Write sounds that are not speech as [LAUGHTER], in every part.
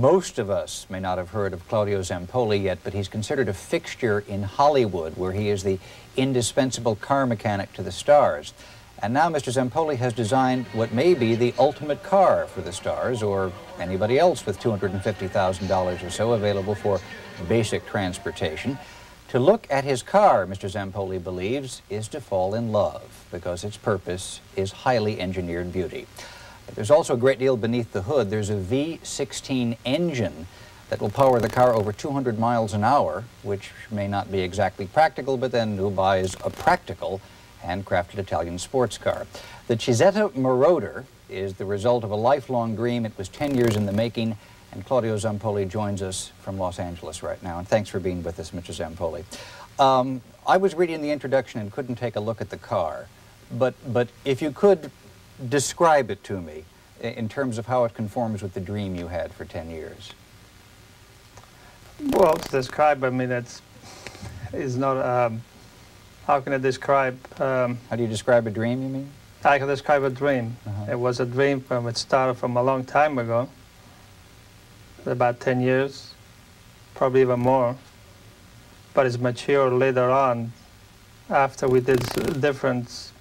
Most of us may not have heard of Claudio Zampolli yet, but he's considered a fixture in Hollywood, where he is the indispensable car mechanic to the stars. And now Mr. Zampolli has designed what may be the ultimate car for the stars, or anybody else with $250,000 or so available for basic transportation. To look at his car, Mr. Zampolli believes, is to fall in love, because its purpose is highly engineered beauty. There's also a great deal beneath the hood. There's a V16 engine that will power the car over 200 miles an hour, which may not be exactly practical, but then who buys a practical handcrafted Italian sports car. The Cizeta Moroder is the result of a lifelong dream. It was 10 years in the making, and Claudio Zampolli joins us from Los Angeles right now. And thanks for being with us, Mr. Zampolli. Um, I was reading the introduction and couldn't take a look at the car, but, but if you could describe it to me in terms of how it conforms with the dream you had for 10 years. Well, to describe, I mean, that's it's not, um, how can I describe? Um, how do you describe a dream, you mean? I can describe a dream. Uh -huh. It was a dream from, it started from a long time ago, about 10 years, probably even more. But it's matured later on after we did different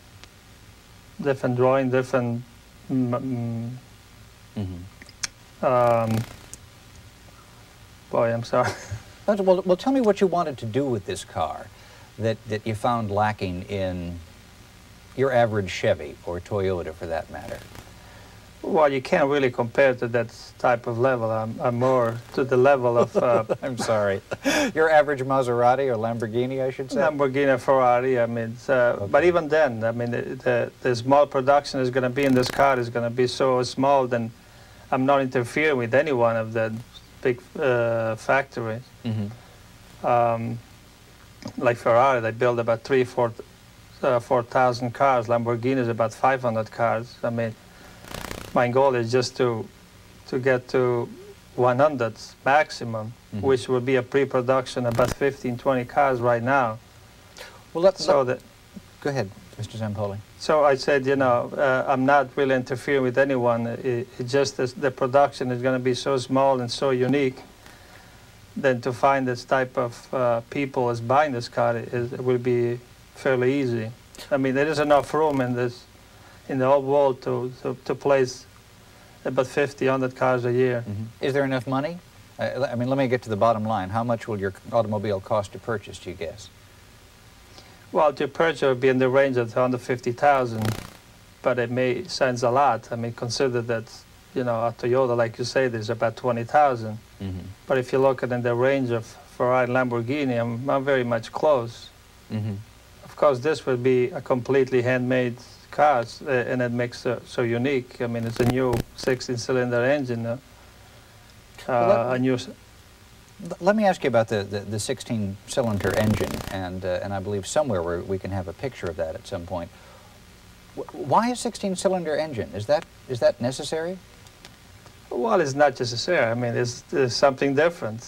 different drawing, different. Mm, mm -hmm. um, boy, I'm sorry. [LAUGHS] well, well, tell me what you wanted to do with this car that, that you found lacking in your average Chevy or Toyota, for that matter. Well, you can't really compare to that type of level. I'm, I'm more to the level of... Uh, [LAUGHS] I'm sorry. Your average Maserati or Lamborghini, I should say? Lamborghini, Ferrari, I mean, uh, okay. but even then, I mean, the, the, the small production is going to be in this car is going to be so small, then I'm not interfering with any one of the big uh, factories. Mm -hmm. um, like Ferrari, they build about three, four, uh, 4,000 cars. Lamborghini is about 500 cars. I mean, my goal is just to to get to 100 maximum, mm -hmm. which will be a pre-production about 15, 20 cars right now. Well, let's so that. Go ahead, Mr. Zampolli. So I said, you know, uh, I'm not really interfering with anyone. It, it just the production is going to be so small and so unique. Then to find this type of uh, people as buying this car is, it will be fairly easy. I mean, there is enough room in this in the whole world to, to, to place about 50, 100 cars a year. Mm -hmm. Is there enough money? Uh, I mean, let me get to the bottom line. How much will your automobile cost to purchase, do you guess? Well, to purchase would be in the range of 150,000, but it may sounds a lot. I mean, consider that, you know, a Toyota, like you say, there's about 20,000. Mm -hmm. But if you look at in the range of Ferrari and Lamborghini, I'm, I'm very much close. Mm -hmm. Of course, this would be a completely handmade cars, uh, and it makes it so unique. I mean, it's a new 16-cylinder engine, uh, well, a new. Let me ask you about the, the, the 16-cylinder engine, and, uh, and I believe somewhere where we can have a picture of that at some point. why a 16-cylinder engine? Is that, is that necessary? Well, it's not necessary. I mean, it's, it's something different.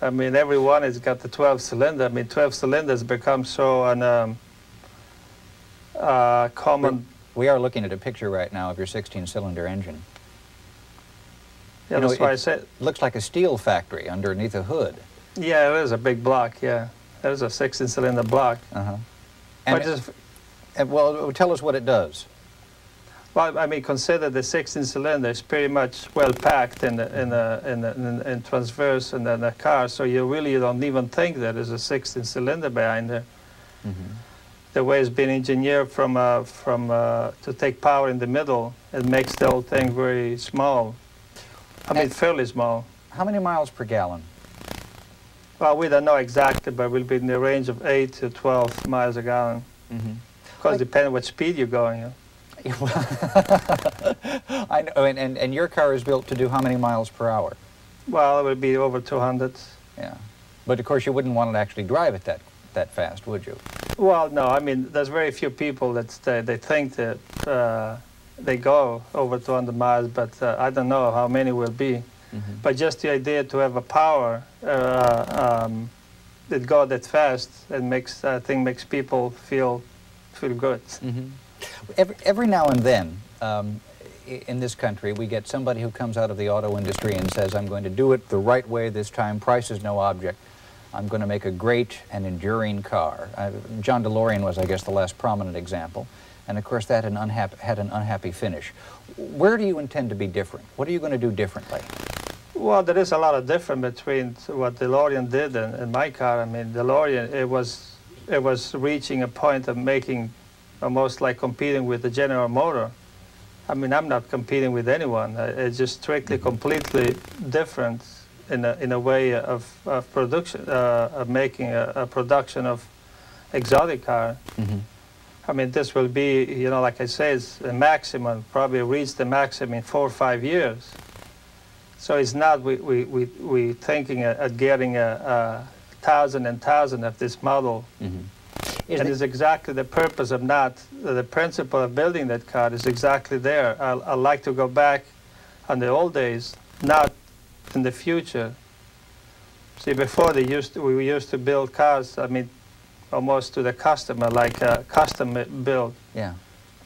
I mean, everyone has got the 12-cylinder. I mean, 12 cylinders become so an, um, uh, common. We are looking at a picture right now of your 16-cylinder engine. Yeah, you know, that's why I said. looks like a steel factory underneath a hood. Yeah, it is a big block, yeah. It is a 16-cylinder block. Uh-huh. And, just, and, well, tell us what it does. Well, I mean, consider the 16-cylinder is pretty much well packed in the, in the, in, the, in, in transverse and then the car, so you really don't even think that there's a 16-cylinder behind there. Mm -hmm the way it's been engineered from, uh, from, uh, to take power in the middle, it makes the whole thing very small. I mean, fairly small. How many miles per gallon? Well, we don't know exactly, but we'll be in the range of 8 to 12 miles a gallon. Mm -hmm. Because like, depending what speed you're going. Yeah? [LAUGHS] I know, and, and, and your car is built to do how many miles per hour? Well, it would be over 200. Yeah. But of course, you wouldn't want to actually drive it that, that fast, would you? Well, no. I mean, there's very few people that they, they think that uh, they go over 200 miles, but uh, I don't know how many will be. Mm -hmm. But just the idea to have a power uh, um, that go that fast, it makes I think makes people feel feel good. Mm -hmm. Every every now and then, um, in this country, we get somebody who comes out of the auto industry and says, I'm going to do it the right way this time, price is no object. I'm going to make a great and enduring car. Uh, John DeLorean was, I guess, the last prominent example. And of course, that had an, unhappy, had an unhappy finish. Where do you intend to be different? What are you going to do differently? Well, there is a lot of difference between what DeLorean did and, and my car. I mean, DeLorean, it was, it was reaching a point of making almost like competing with the General Motor. I mean, I'm not competing with anyone. Uh, It's just strictly, completely different in a, in a way of, of production, uh, of making a, a production of exotic car. Mm-hmm. I mean, this will be, you know, like I say, it's a maximum, probably reach the maximum in four or five years. So it's not we, we, we, we thinking at, at getting a, a thousand and thousand of this model. Mm-hmm. Is and it's exactly the purpose of not, uh, the principle of building that car is exactly there. I, I like to go back on the old days, not in the future. See, before they used to, we used to build cars, I mean, almost to the customer, like a custom build yeah.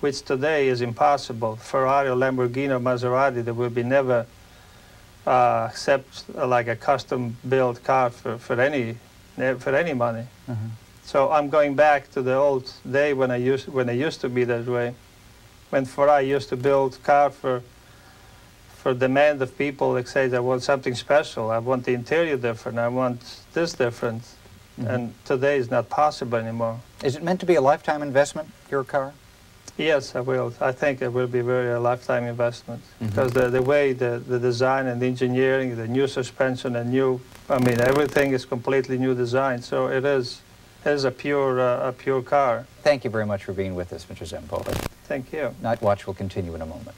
which today is impossible. Ferrari, Lamborghini, Maserati, they will be never uh, accept uh, like a custom-built car for, for any for any money. Mhm. So I'm going back to the old day when I used when I used to be that way, when Ferrari used to build car for for demand of people that say I want something special. I want the interior different. I want this different. And today is not possible anymore. Is it meant to be a lifetime investment, your car? Yes, I will. I think it will be very a lifetime investment Mhm. because the, the way the, the design and the engineering, the new suspension and new, I mean, everything is completely new design. So it is, it is a pure, uh, a pure car. Thank you very much for being with us, Mr. Zampolli. Thank you. Night Watch will continue in a moment.